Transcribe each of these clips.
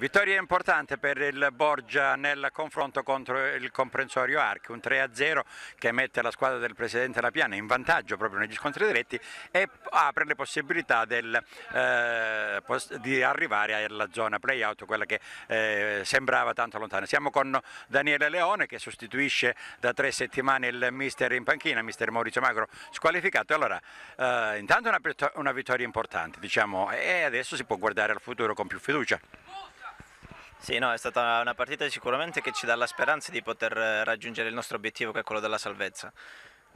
Vittoria importante per il Borgia nel confronto contro il comprensorio Arc, un 3-0 che mette la squadra del Presidente Lapiana in vantaggio proprio negli scontri diretti e apre le possibilità del, eh, di arrivare alla zona play-out, quella che eh, sembrava tanto lontana. Siamo con Daniele Leone che sostituisce da tre settimane il mister in panchina, mister Maurizio Magro squalificato. Allora, eh, intanto una, una vittoria importante diciamo, e adesso si può guardare al futuro con più fiducia. Sì, no, è stata una partita sicuramente che ci dà la speranza di poter eh, raggiungere il nostro obiettivo che è quello della salvezza.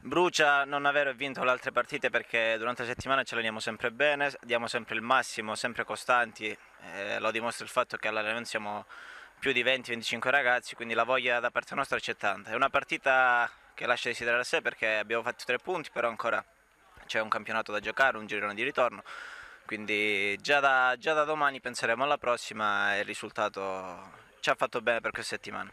Brucia non aver vinto le altre partite perché durante la settimana ci alleniamo sempre bene, diamo sempre il massimo, sempre costanti, eh, lo dimostra il fatto che all'allenamento siamo più di 20-25 ragazzi, quindi la voglia da parte nostra c'è tanta. È una partita che lascia desiderare a sé perché abbiamo fatto tre punti, però ancora c'è un campionato da giocare, un girone di ritorno quindi già da, già da domani penseremo alla prossima e il risultato ci ha fatto bene per questa settimana.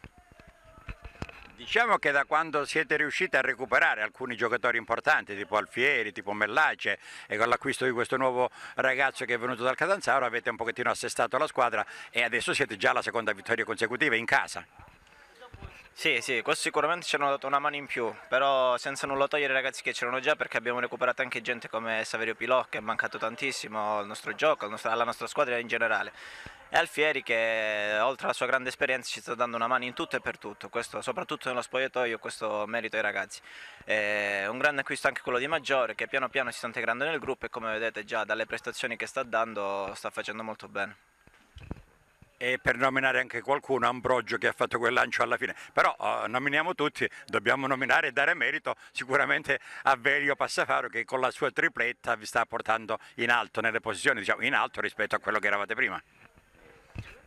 Diciamo che da quando siete riusciti a recuperare alcuni giocatori importanti, tipo Alfieri, tipo Mellace, e con l'acquisto di questo nuovo ragazzo che è venuto dal Catanzaro avete un pochettino assestato la squadra e adesso siete già alla seconda vittoria consecutiva in casa. Sì, sì, questo sicuramente ci hanno dato una mano in più, però senza nulla togliere i ragazzi che c'erano già perché abbiamo recuperato anche gente come Saverio Pilò che è mancato tantissimo al nostro gioco, alla nostra squadra in generale. E Alfieri che oltre alla sua grande esperienza ci sta dando una mano in tutto e per tutto, questo, soprattutto nello spogliatoio, questo merito ai ragazzi. È un grande acquisto anche quello di Maggiore che piano piano si sta integrando nel gruppo e come vedete già dalle prestazioni che sta dando sta facendo molto bene e per nominare anche qualcuno, Ambrogio che ha fatto quel lancio alla fine, però uh, nominiamo tutti, dobbiamo nominare e dare merito sicuramente a Velio Passafaro che con la sua tripletta vi sta portando in alto nelle posizioni, diciamo in alto rispetto a quello che eravate prima.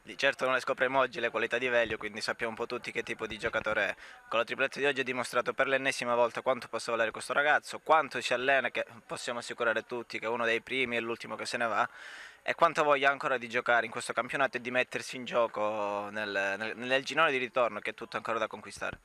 Di certo non le scopriamo oggi le qualità di Velio, quindi sappiamo un po' tutti che tipo di giocatore è. Con la tripletta di oggi ha dimostrato per l'ennesima volta quanto possa valere questo ragazzo, quanto si allena, che possiamo assicurare tutti che è uno dei primi e l'ultimo che se ne va, e quanto voglia ancora di giocare in questo campionato e di mettersi in gioco nel, nel, nel girone di ritorno che è tutto ancora da conquistare.